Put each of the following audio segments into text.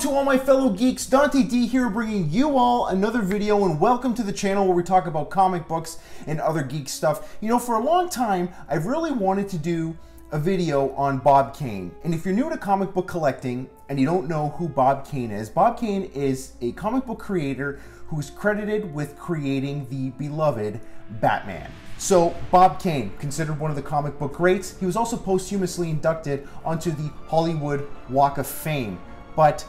To all my fellow geeks, Dante D here bringing you all another video and welcome to the channel where we talk about comic books and other geek stuff. You know, for a long time, I've really wanted to do a video on Bob Kane. And if you're new to comic book collecting and you don't know who Bob Kane is, Bob Kane is a comic book creator who's credited with creating the beloved Batman. So, Bob Kane, considered one of the comic book greats, he was also posthumously inducted onto the Hollywood Walk of Fame. But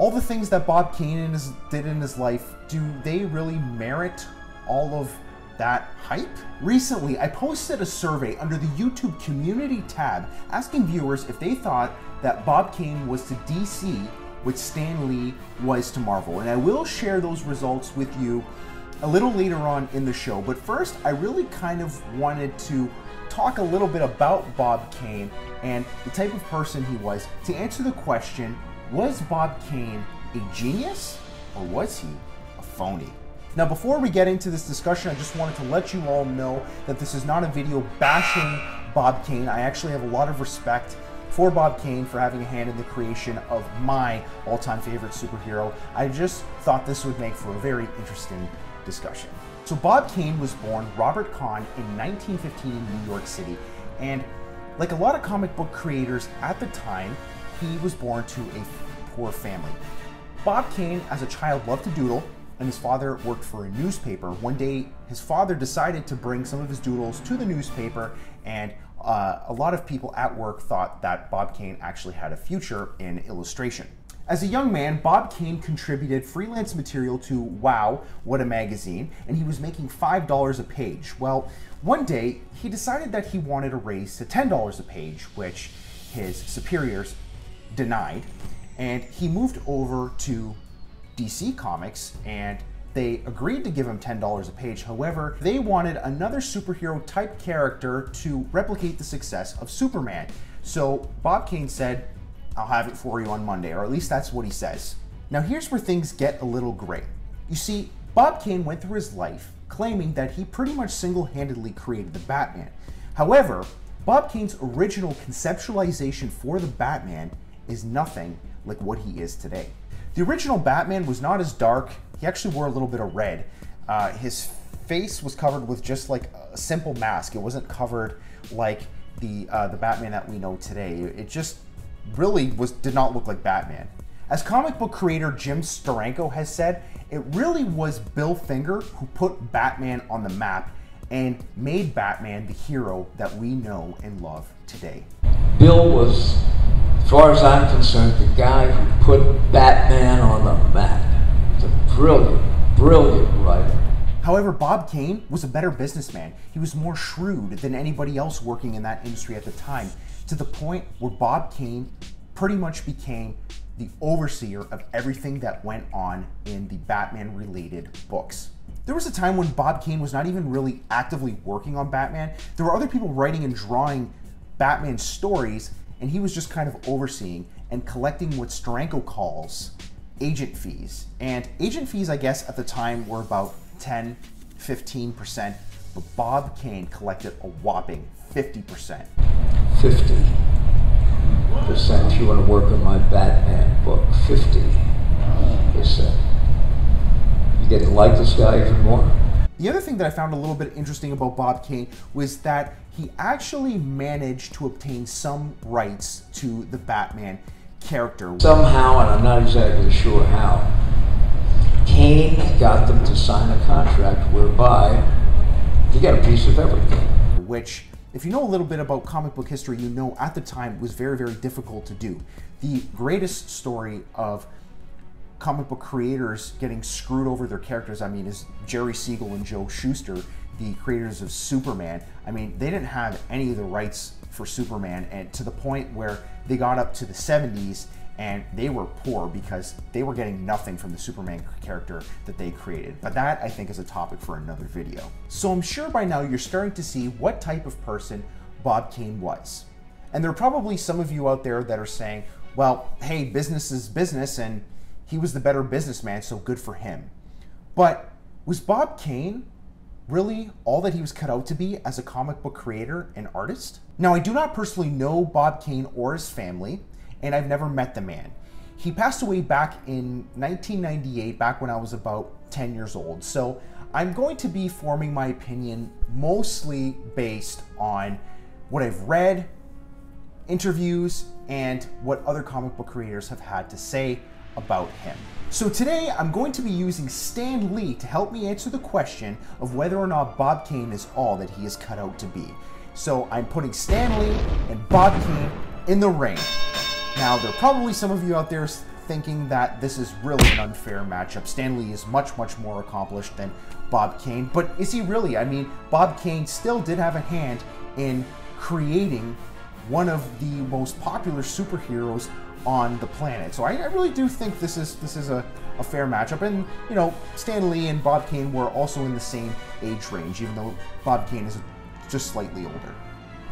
all the things that Bob Kane did in his life, do they really merit all of that hype? Recently, I posted a survey under the YouTube community tab asking viewers if they thought that Bob Kane was to DC what Stan Lee was to Marvel. And I will share those results with you a little later on in the show. But first, I really kind of wanted to talk a little bit about Bob Kane and the type of person he was to answer the question was Bob Kane a genius or was he a phony? Now, before we get into this discussion, I just wanted to let you all know that this is not a video bashing Bob Kane. I actually have a lot of respect for Bob Kane for having a hand in the creation of my all time favorite superhero. I just thought this would make for a very interesting discussion. So, Bob Kane was born Robert Kahn in 1915 in New York City, and like a lot of comic book creators at the time, he was born to a poor family. Bob Kane, as a child, loved to doodle, and his father worked for a newspaper. One day, his father decided to bring some of his doodles to the newspaper, and uh, a lot of people at work thought that Bob Kane actually had a future in illustration. As a young man, Bob Kane contributed freelance material to Wow, What a Magazine, and he was making $5 a page. Well, one day, he decided that he wanted a raise to $10 a page, which his superiors denied, and he moved over to DC Comics and they agreed to give him $10 a page. However, they wanted another superhero type character to replicate the success of Superman. So Bob Kane said, I'll have it for you on Monday, or at least that's what he says. Now, here's where things get a little gray. You see, Bob Kane went through his life claiming that he pretty much single handedly created the Batman. However, Bob Kane's original conceptualization for the Batman is nothing like what he is today. The original Batman was not as dark. He actually wore a little bit of red. Uh, his face was covered with just like a simple mask. It wasn't covered like the uh, the Batman that we know today. It just really was did not look like Batman. As comic book creator Jim Steranko has said, it really was Bill Finger who put Batman on the map and made Batman the hero that we know and love today. Bill was as far as I'm concerned, the guy who put Batman on the map. It's a brilliant, brilliant writer. However, Bob Kane was a better businessman. He was more shrewd than anybody else working in that industry at the time, to the point where Bob Kane pretty much became the overseer of everything that went on in the Batman related books. There was a time when Bob Kane was not even really actively working on Batman. There were other people writing and drawing Batman stories, and he was just kind of overseeing and collecting what Steranko calls agent fees. And agent fees, I guess, at the time were about 10, 15%, but Bob Kane collected a whopping 50%. 50 percent. You want to work on my Batman book, 50 percent. You get to like this guy even more. The other thing that I found a little bit interesting about Bob Kane was that he actually managed to obtain some rights to the Batman character. Somehow, and I'm not exactly sure how, Kane got them to sign a contract whereby he got a piece of everything. Which, if you know a little bit about comic book history, you know at the time was very, very difficult to do. The greatest story of comic book creators getting screwed over their characters, I mean, is Jerry Siegel and Joe Shuster, the creators of Superman. I mean, they didn't have any of the rights for Superman, and to the point where they got up to the 70s and they were poor because they were getting nothing from the Superman character that they created. But that, I think, is a topic for another video. So I'm sure by now you're starting to see what type of person Bob Kane was. And there are probably some of you out there that are saying, well, hey, business is business, and he was the better businessman, so good for him. But was Bob Kane really all that he was cut out to be as a comic book creator and artist? Now, I do not personally know Bob Kane or his family, and I've never met the man. He passed away back in 1998, back when I was about 10 years old. So I'm going to be forming my opinion mostly based on what I've read, interviews, and what other comic book creators have had to say about him. So today I'm going to be using Stan Lee to help me answer the question of whether or not Bob Kane is all that he is cut out to be. So I'm putting Stan Lee and Bob Kane in the ring. Now, there are probably some of you out there thinking that this is really an unfair matchup. Stan Lee is much, much more accomplished than Bob Kane, but is he really? I mean, Bob Kane still did have a hand in creating one of the most popular superheroes on the planet. So I, I, really do think this is this is a, a fair matchup. And you know, Stan Lee and Bob Kane were also in the same age range, even though Bob Kane is just slightly older.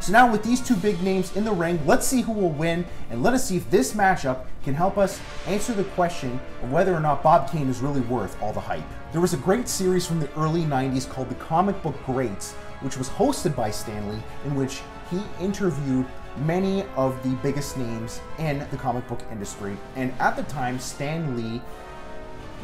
So now with these two big names in the ring, let's see who will win, and let us see if this matchup can help us answer the question of whether or not Bob Kane is really worth all the hype. There was a great series from the early 90s called The Comic Book Greats, which was hosted by Stan Lee, in which he interviewed many of the biggest names in the comic book industry. And at the time, Stan Lee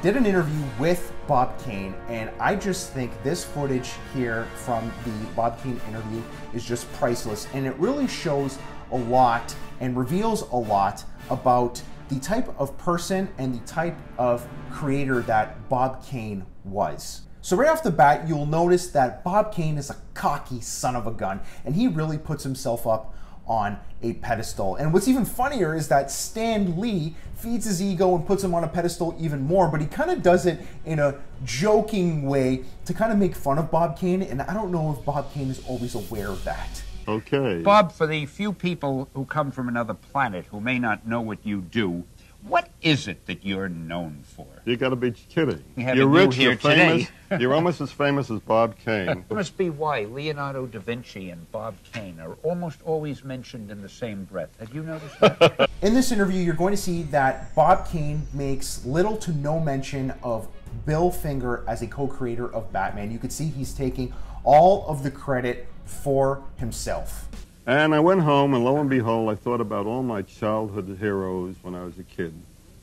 did an interview with Bob Kane, and I just think this footage here from the Bob Kane interview is just priceless. And it really shows a lot and reveals a lot about the type of person and the type of creator that Bob Kane was. So right off the bat, you'll notice that Bob Kane is a cocky son of a gun, and he really puts himself up on a pedestal. And what's even funnier is that Stan Lee feeds his ego and puts him on a pedestal even more, but he kind of does it in a joking way to kind of make fun of Bob Kane, and I don't know if Bob Kane is always aware of that. Okay. Bob, for the few people who come from another planet who may not know what you do, what is it that you're known for? You got to be kidding. You're rich, you you're famous. you're almost as famous as Bob Kane. It must be why Leonardo da Vinci and Bob Kane are almost always mentioned in the same breath. Have you noticed that? in this interview, you're going to see that Bob Kane makes little to no mention of Bill Finger as a co-creator of Batman. You can see he's taking all of the credit for himself. And I went home, and lo and behold, I thought about all my childhood heroes when I was a kid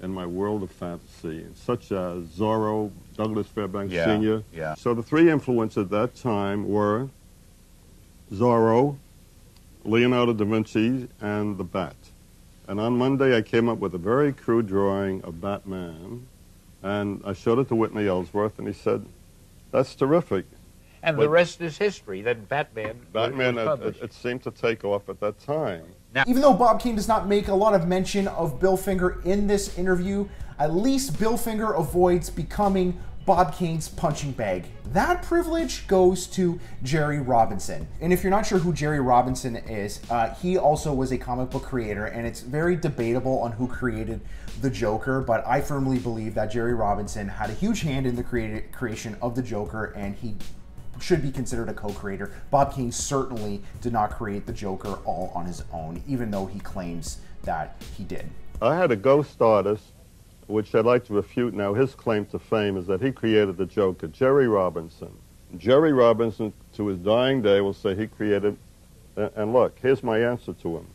in my world of fantasy, such as Zorro, Douglas Fairbanks yeah, Sr. Yeah. So the three influences at that time were Zorro, Leonardo da Vinci, and the Bat. And on Monday, I came up with a very crude drawing of Batman, and I showed it to Whitney Ellsworth, and he said, that's terrific. And but the rest is history. Then Batman. Batman, it, it, seemed to take off at that time. Now, even though Bob Kane does not make a lot of mention of Bill Finger in this interview, at least Bill Finger avoids becoming Bob Kane's punching bag. That privilege goes to Jerry Robinson. And if you're not sure who Jerry Robinson is, uh, he also was a comic book creator, and it's very debatable on who created the Joker, but I firmly believe that Jerry Robinson had a huge hand in the creation of the Joker, and he should be considered a co-creator. Bob Kane certainly did not create the Joker all on his own, even though he claims that he did. I had a ghost artist, which I'd like to refute now. His claim to fame is that he created the Joker, Jerry Robinson. Jerry Robinson, to his dying day, will say he created, and look, here's my answer to him.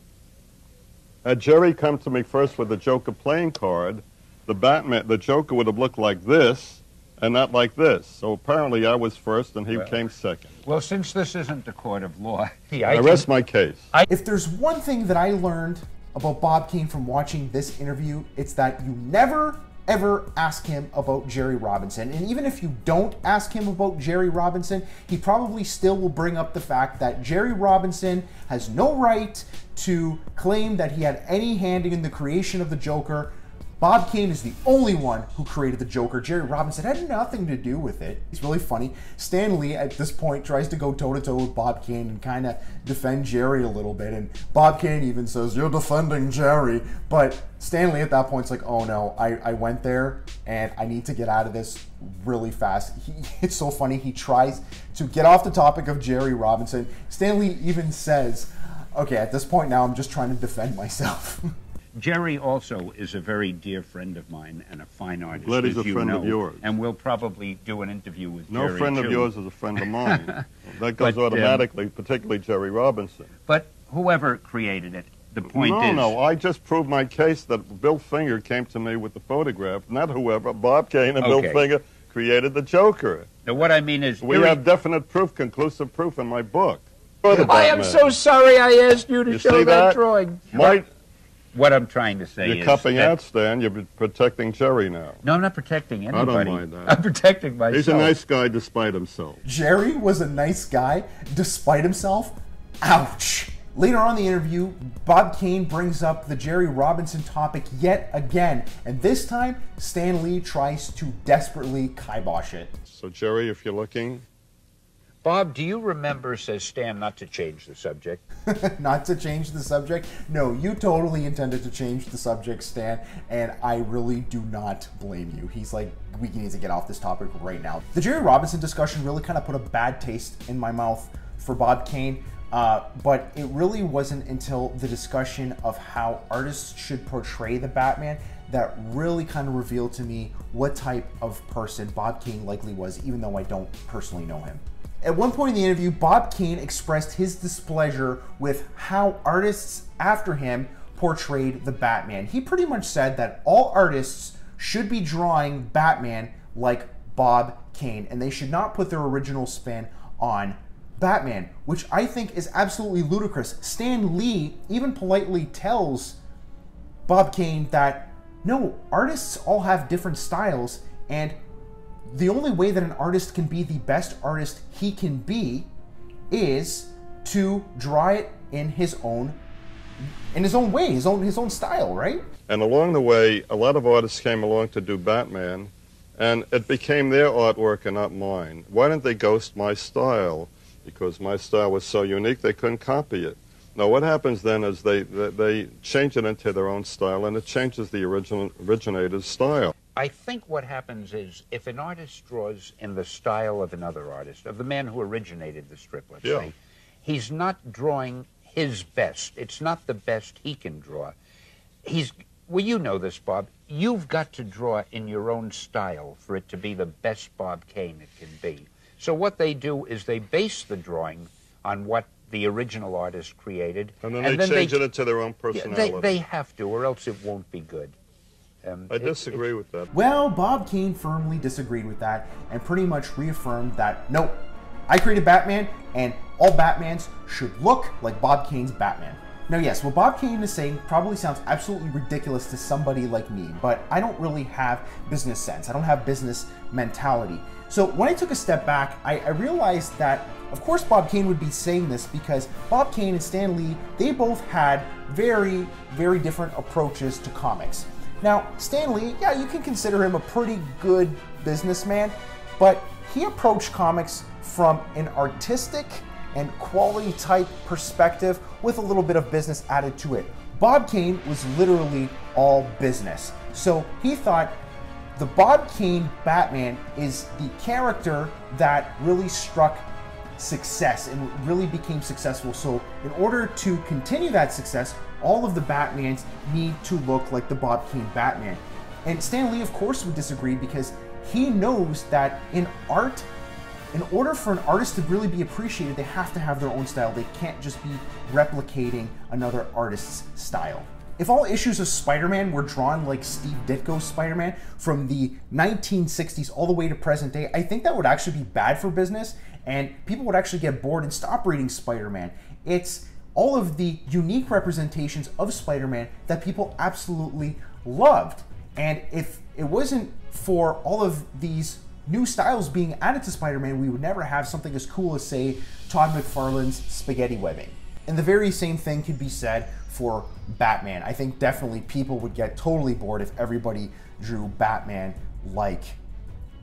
Had Jerry come to me first with the Joker playing card, the Batman, the Joker would have looked like this, and not like this. So apparently I was first and he well, came second. Well, since this isn't the court of law, I, I rest my case. I if there's one thing that I learned about Bob Kane from watching this interview, it's that you never ever ask him about Jerry Robinson. And even if you don't ask him about Jerry Robinson, he probably still will bring up the fact that Jerry Robinson has no right to claim that he had any hand in the creation of the Joker Bob Kane is the only one who created the Joker. Jerry Robinson had nothing to do with it. He's really funny. Stan Lee at this point tries to go toe to toe with Bob Kane and kind of defend Jerry a little bit. And Bob Kane even says, You're defending Jerry. But Stan Lee at that point's like, Oh no, I, I went there and I need to get out of this really fast. He, it's so funny. He tries to get off the topic of Jerry Robinson. Stan Lee even says, Okay, at this point now, I'm just trying to defend myself. Jerry also is a very dear friend of mine and a fine artist. Glad he's a friend know, of yours. And we'll probably do an interview with Jerry. no Jerry. friend too. of yours is a friend of mine. that goes but, um, automatically, um, particularly Jerry Robinson. But whoever created it, the point no, is. no, no, I just proved my case that Bill Finger came to me with the photograph, not whoever, Bob Kane and Okay. Bill Finger created the Joker. Now, what I mean is. We have definite proof, conclusive proof in my book. I am so sorry I asked you to You show see that, that? drawing. My, What I'm trying to say you're is. cupping that- out, Stan. You're protecting Jerry now. No, I'm not protecting I don't anybody. mind that. I'm protecting myself. He's a nice guy despite himself. Jerry was a nice guy despite himself. Ouch. Later on in the interview, Bob Kane brings up the Jerry Robinson topic yet again, and this time Stan Lee tries to desperately kibosh it. So, Jerry, if you're looking, Bob, do you remember, says Stan, not to change the subject? Not to change the subject. No, you totally intended to change the subject, Stan, and I really do not blame you. He's like, we need to get off this topic right now. The Jerry Robinson discussion really kind of put a bad taste in my mouth for Bob Kane, uh, but it really wasn't until the discussion of how artists should portray the Batman that really kind of revealed to me what type of person Bob Kane likely was, even though I don't personally know him. At one point in the interview, Bob Kane expressed his displeasure with how artists after him portrayed the Batman. He pretty much said that all artists should be drawing Batman like Bob Kane, and they should not put their original spin on Batman, which I think is absolutely ludicrous. Stan Lee even politely tells Bob Kane that no, artists all have different styles, and the only way that an artist can be the best artist he can be is to draw it in his own in his own way, his own his own style, right? and along the way, a lot of artists came along to do Batman, and it became their artwork and not mine. Why didn't they ghost my style? Because my style was so unique, they couldn't copy it. Now, what happens then is they, they, they change it into their own style, and it changes the original originator's style. I think what happens is if an artist draws in the style of another artist, of the man who originated the strip, let's Yeah. say, he's not drawing his best. It's not the best he can draw. He's well, you know this, Bob. You've got to draw in your own style for it to be the best Bob Kane it can be. So what they do is they base the drawing on what the original artist created, And then they change it into their own Yeah, personality. they, they have to, or else it won't be good. Um, I it- disagree with that. Well, Bob Kane firmly disagreed with that and pretty much reaffirmed that no, I created Batman and all Batmans should look like Bob Kane's Batman. Now, yes, what Bob Kane is saying probably sounds absolutely ridiculous to somebody like me, but I don't really have business sense. I don't have business mentality. So when I took a step back, I, I realized that, of course, Bob Kane would be saying this because Bob Kane and Stan Lee, they both had very, very different approaches to comics. Now, Stan Lee, yeah, you can consider him a pretty good businessman, but he approached comics from an artistic and quality type perspective with a little bit of business added to it. Bob Kane was literally all business. So he thought the Bob Kane Batman is the character that really struck success and really became successful. So, in order to continue that success, all of the Batmans need to look like the Bob Kane Batman. And Stan Lee, of course, would disagree because he knows that in art, in order for an artist to really be appreciated, they have to have their own style. They can't just be replicating another artist's style. If all issues of Spider Man were drawn like Steve Ditko's Spider Man from the 1960s all the way to present day, I think that would actually be bad for business and people would actually get bored and stop reading Spider Man. It's all of the unique representations of Spider Man that people absolutely loved. And if it wasn't for all of these new styles being added to Spider Man, we would never have something as cool as, say, Todd McFarlane's spaghetti webbing. And the very same thing could be said for Batman. I think definitely people would get totally bored if everybody drew Batman like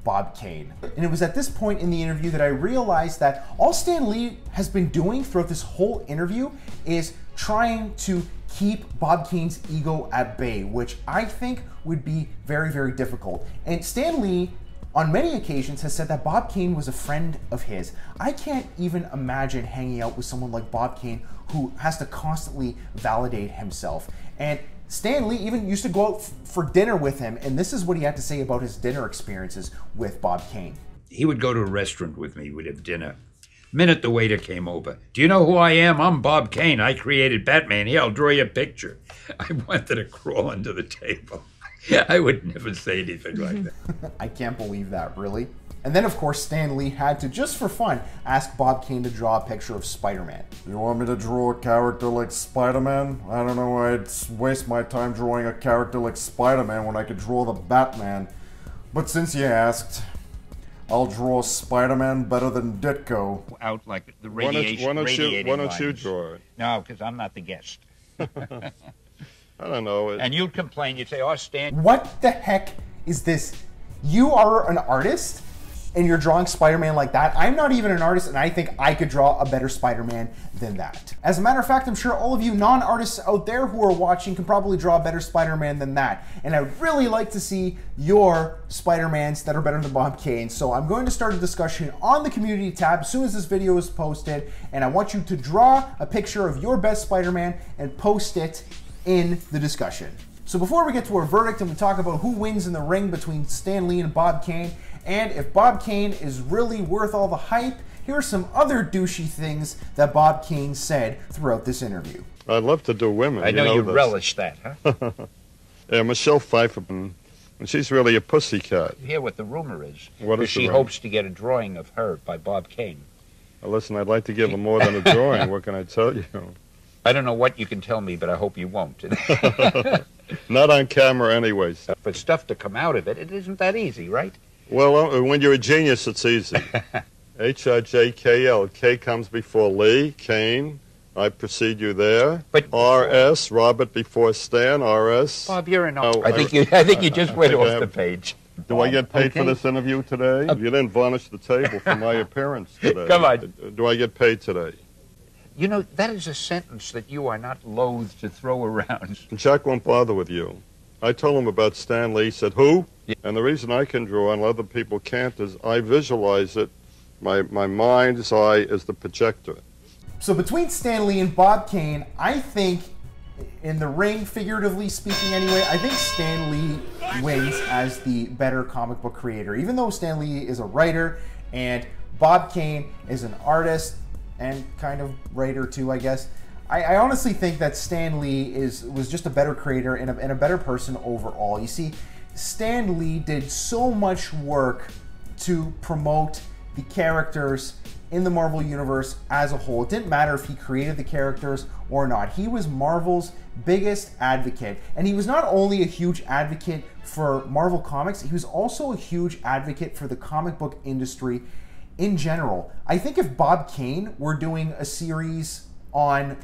Bob Kane. And it was at this point in the interview that I realized that all Stan Lee has been doing throughout this whole interview is trying to keep Bob Kane's ego at bay, which I think would be very, very difficult. And Stan Lee on many occasions has said that Bob Kane was a friend of his. I can't even imagine hanging out with someone like Bob Kane who has to constantly validate himself. And Stan Lee even used to go out for dinner with him, and this is what he had to say about his dinner experiences with Bob Kane. he would go to a restaurant with me. We'd have dinner. Minute the waiter came over. Do you know who I am? I'm Bob Kane. I created Batman. Here, I'll draw you a picture. I wanted to crawl under the table. I would never say anything like that. I can't believe that, really. And then, of course, Stan Lee had to, just for fun, ask Bob Kane to draw a picture of Spider Man. You want me to draw a character like Spider Man? I don't know why I'd waste my time drawing a character like Spider Man when I could draw the Batman. But since you asked, I'll draw Spider Man better than Ditko. Out like the Why don't, radiation. why don't you, why don't you draw it? No, because I'm not the guest. I don't know. It, And you'd complain. You'd say, "Oh, Stan, What the heck is this? You are an artist and you're drawing Spider Man like that. I'm not even an artist, and I think I could draw a better Spider Man than that. As a matter of fact, I'm sure all of you non artists out there who are watching can probably draw a better Spider Man than that. And I'd really like to see your Spider Mans that are better than Bob Kane. So I'm going to start a discussion on the community tab as soon as this video is posted, and I want you to draw a picture of your best Spider Man and post it in the discussion. So before we get to our verdict and we talk about who wins in the ring between Stan Lee and Bob Kane, and if Bob Kane is really worth all the hype, here are some other douchey things that Bob Kane said throughout this interview. I'd love to do women. I know, you this. relish that, huh? Yeah, Michelle Pfeiffer, mm, and she's really a pussy pussycat. Hear what the rumor is. What is Because the she rumor? hopes to get a drawing of her by Bob Kane. Now, listen, I'd like to give her more than a drawing. what can I tell you? I don't know what you can tell me, but I hope you won't. Not on camera, anyways. For stuff to come out of it, it isn't that easy, right? Well, uh, when you're a genius, it's easy. H I J K L. K comes before Lee, Kane. I precede you there. But- R S. Robert before Stan. R S. Bob, you're an. Oh, I I- think you. I think you just went I off have- the page. Do I get paid Okay. for this interview today? You didn't varnish the table for my appearance today. Come on. Do I get paid today? You know that is a sentence that you are not loath to throw around. Jack won't bother with you. I told him about Stan Lee. He said, Who? Yeah. And the reason I can draw and other people can't is I visualize it. My, my mind's eye is the projector. So between Stan Lee and Bob Kane, I think in the ring, figuratively speaking anyway, I think Stan Lee wins as the better comic book creator. Even though Stan Lee is a writer and Bob Kane is an artist and kind of writer too, I guess. I, I honestly think that Stan Lee is was just a better creator and a, and a better person overall. You see, Stan Lee did so much work to promote the characters in the Marvel Universe as a whole. It didn't matter if he created the characters or not. He was Marvel's biggest advocate. And he was not only a huge advocate for Marvel Comics, he was also a huge advocate for the comic book industry in general. I think if Bob Kane were doing a series on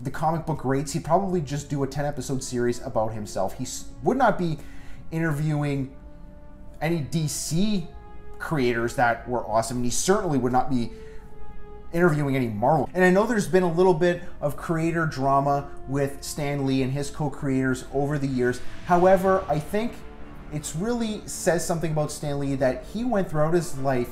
the comic book greats, he'd probably just do a 10 episode series about himself. He would not be interviewing any DC creators that were awesome, and he certainly would not be interviewing any Marvel. And I know there's been a little bit of creator drama with Stan Lee and his co-creators over the years. However, I think it's really says something about Stan Lee that he went throughout his life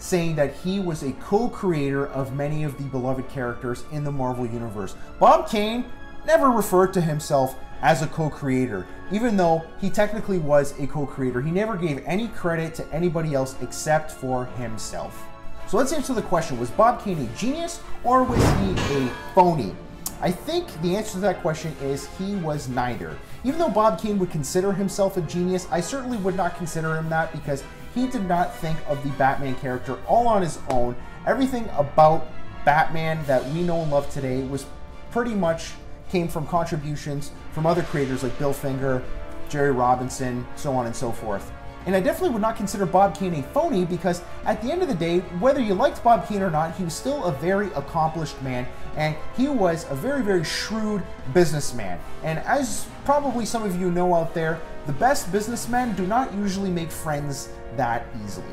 saying that he was a co-creator of many of the beloved characters in the Marvel universe. Bob Kane never referred to himself as a co-creator, even though he technically was a co-creator. He never gave any credit to anybody else except for himself. So let's answer the question, was Bob Kane a genius or was he a phony? I think the answer to that question is he was neither. Even though Bob Kane would consider himself a genius, I certainly would not consider him that because he did not think of the Batman character all on his own. Everything about Batman that we know and love today was pretty much came from contributions from other creators like Bill Finger, Jerry Robinson, so on and so forth. And I definitely would not consider Bob Kane a phony because at the end of the day, whether you liked Bob Kane or not, he was still a very accomplished man and he was a very, very shrewd businessman. And as probably some of you know out there, the best businessmen do not usually make friends that easily.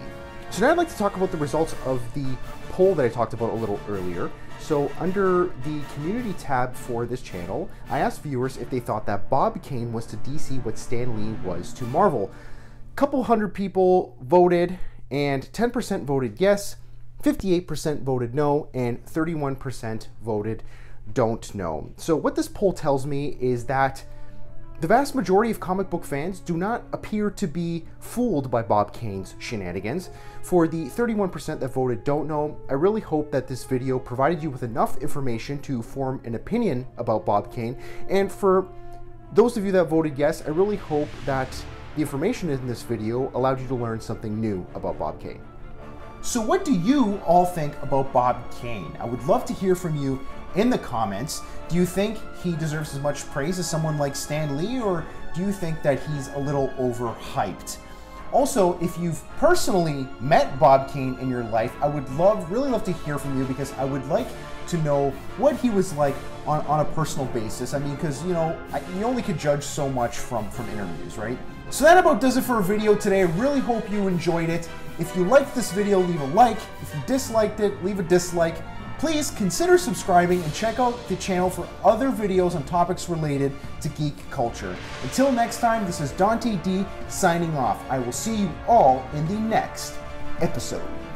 So now I'd like to talk about the results of the poll that I talked about a little earlier. So under the community tab for this channel, I asked viewers if they thought that Bob Kane was to DC what Stan Lee was to Marvel. A couple hundred people voted and 10% voted yes, 58% voted no, and 31% voted don't know. So what this poll tells me is that The vast majority of comic book fans do not appear to be fooled by Bob Kane's shenanigans. For the 31% that voted don't know, I really hope that this video provided you with enough information to form an opinion about Bob Kane. And for those of you that voted yes, I really hope that the information in this video allowed you to learn something new about Bob Kane. So what do you all think about Bob Kane? I would love to hear from you in the comments. Do you think he deserves as much praise as someone like Stan Lee, or do you think that he's a little overhyped? Also, if you've personally met Bob Kane in your life, I would love, really love to hear from you because I would like to know what he was like on, on a personal basis. I mean, because, you know, I, you only could judge so much from, from interviews, right? So that about does it for a video today. I really hope you enjoyed it. If you liked this video, leave a like. If you disliked it, leave a dislike. Please consider subscribing and check out the channel for other videos on topics related to geek culture. Until next time, this is Dante D signing off. I will see you all in the next episode.